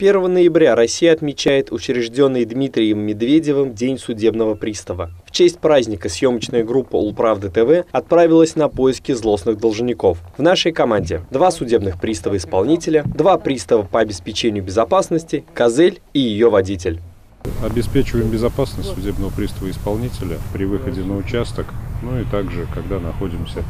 1 ноября Россия отмечает учрежденный Дмитрием Медведевым День судебного пристава. В честь праздника съемочная группа «Улправды ТВ» отправилась на поиски злостных должников. В нашей команде два судебных пристава-исполнителя, два пристава по обеспечению безопасности, Козель и ее водитель. Обеспечиваем безопасность судебного пристава-исполнителя при выходе на участок, ну и также, когда находимся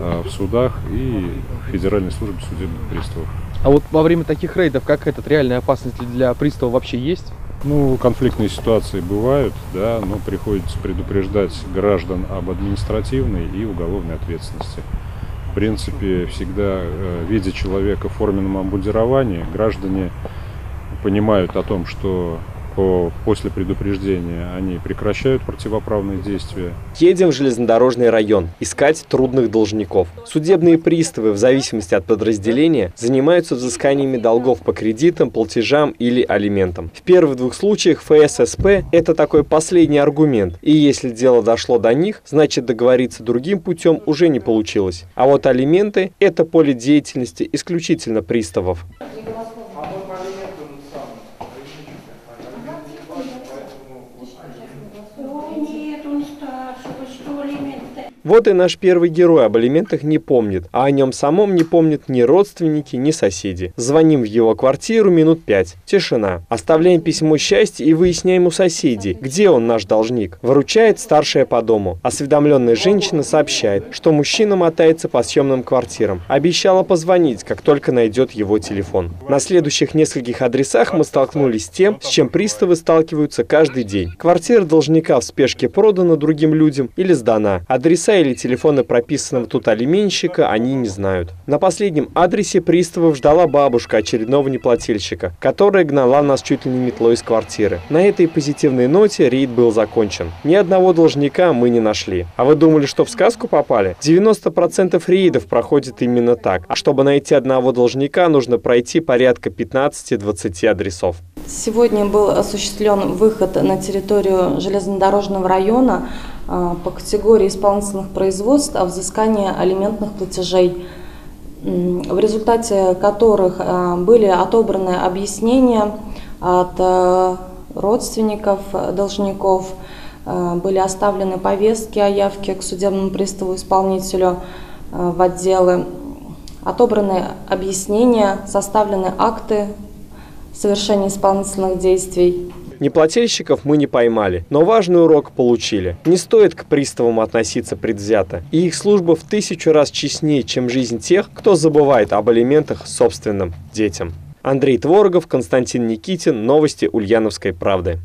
а, в судах и в Федеральной службе судебных приставов. А вот во время таких рейдов какая-то реальная опасность для пристава вообще есть? Ну, конфликтные ситуации бывают, да, но приходится предупреждать граждан об административной и уголовной ответственности. В принципе, всегда, э, видя человека в форменном обмундировании, граждане понимают о том, что по, после предупреждения они прекращают противоправные действия. Едем в железнодорожный район искать трудных должников. Судебные приставы в зависимости от подразделения занимаются взысканиями долгов по кредитам, платежам или алиментам. В первых двух случаях ФССП – это такой последний аргумент, и если дело дошло до них, значит договориться другим путем уже не получилось. А вот алименты – это поле деятельности исключительно приставов. Вот и наш первый герой об алиментах не помнит, а о нем самом не помнят ни родственники, ни соседи. Звоним в его квартиру минут пять. Тишина. Оставляем письмо счастья и выясняем у соседей, где он наш должник. Выручает старшая по дому. Осведомленная женщина сообщает, что мужчина мотается по съемным квартирам. Обещала позвонить, как только найдет его телефон. На следующих нескольких адресах мы столкнулись с тем, с чем приставы сталкиваются каждый день. Квартира должника в спешке продана другим людям или сдана. Адреса или телефона прописанного тут алименщика они не знают. На последнем адресе приставов ждала бабушка очередного неплательщика, которая гнала нас чуть ли не метлой из квартиры. На этой позитивной ноте рейд был закончен. Ни одного должника мы не нашли. А вы думали, что в сказку попали? 90% рейдов проходит именно так. А чтобы найти одного должника, нужно пройти порядка 15-20 адресов. Сегодня был осуществлен выход на территорию железнодорожного района а, по категории исполнительных производств о взыскании алиментных платежей, в результате которых а, были отобраны объяснения от а, родственников должников, были оставлены повестки о явке к судебному приставу-исполнителю в отделы, отобраны объяснения, составлены акты совершения исполнительных действий. Неплательщиков мы не поймали, но важный урок получили. Не стоит к приставам относиться предвзято. И их служба в тысячу раз честнее, чем жизнь тех, кто забывает об алиментах собственным детям. Андрей Творогов, Константин Никитин. Новости Ульяновской правды.